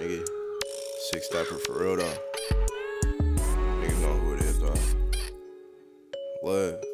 nigga. Six stepper for real though. Niggas know who it is though. What?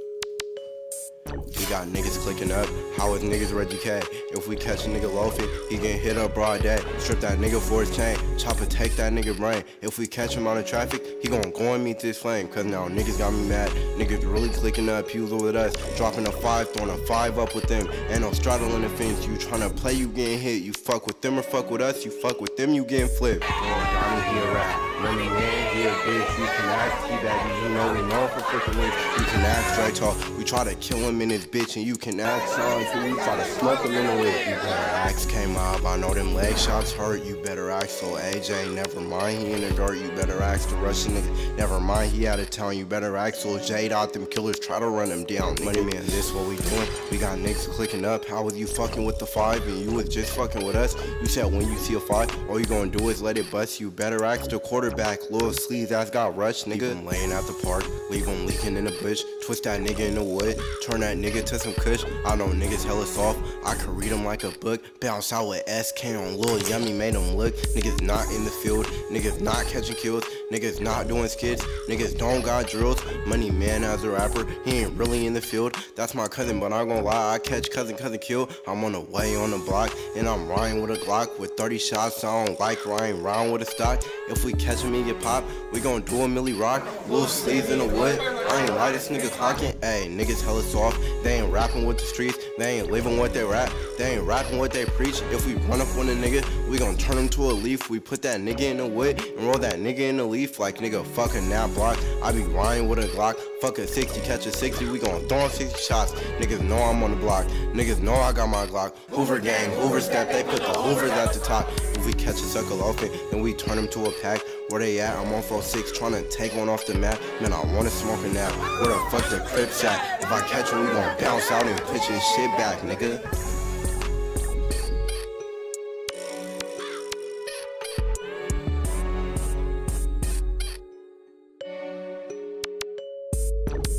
Got niggas clicking up. How is niggas Reggie K? If we catch a nigga loafing, he get hit up broad day. Strip that nigga for his chain. Chopper take that nigga brain. If we catch him on the traffic, he gon' go and meet this flame. Cause now niggas got me mad. Niggas really clicking up, pews with us. Dropping a five, throwing a five up with them. And no straddling the fence. You tryna play, you getting hit. You fuck with them or fuck with us. You fuck with them, you getting flipped. Johnny, he a rap. He bitch. You can ask, he baby. You know we know for freaking rich. You can ask Dre talk. We try to kill him in his bitch, and you can too. You try to smoke him in the whip. You better ask K Mob. I know them leg shots hurt. You better ask so AJ. Never mind, he in the dirt. You better ask the Russian nigga. Never mind, he out of town. You better ask so J Dot. Them killers try to run him down. Money man, this what we doing. We got niggas clicking up. How was you fucking with the five and you was just fucking with us? You said when you see a five, all you gonna do is let it bust. You better ask the quarterback. Little sleeves ass got rushed, nigga. Leave laying at the park. Leave him leaking in the bush. Twist that nigga in the wood. Turn that nigga to some kush. I know niggas hella soft. I could read them like a book. Bounce out with SK on Lil Yummy made them look. Niggas not in the field. Niggas not catching kills. Niggas not doing skits. Niggas don't got drills. Money man as a rapper. He ain't really in the field. That's my cousin, but I'm gonna lie. I catch cousin, cousin kill. I'm on the way on the block. And I'm riding with a Glock with 30 shots. I don't like riding round with a stock. If we catch him, he get pop. We gon' do a milli rock. Little sleeves in the wood. I ain't like this nigga clocking. Ayy, niggas hella soft. They ain't rapping with the streets. They ain't living what they rap. They ain't rapping what they preach. If we run up on a nigga, we gon' turn him to a leaf. We put that nigga in the wood and roll that nigga in the leaf like nigga fucking that block. I be riding with a Glock. Fuck a 60, catch a 60. We gon' throw 60 shots. Niggas know I'm on the block. Niggas know I got my Glock. Hoover gang, Hoover step. They put the Hoovers at the top. If we catch a sucker open, then we turn him to a pack. Where they at? I'm on 46 trying to take one off the map. Man, I wanna smoke a nap. Where the fuck the Crips at? If I catch him, we gon' bounce out and pitch his shit back, nigga. Bye.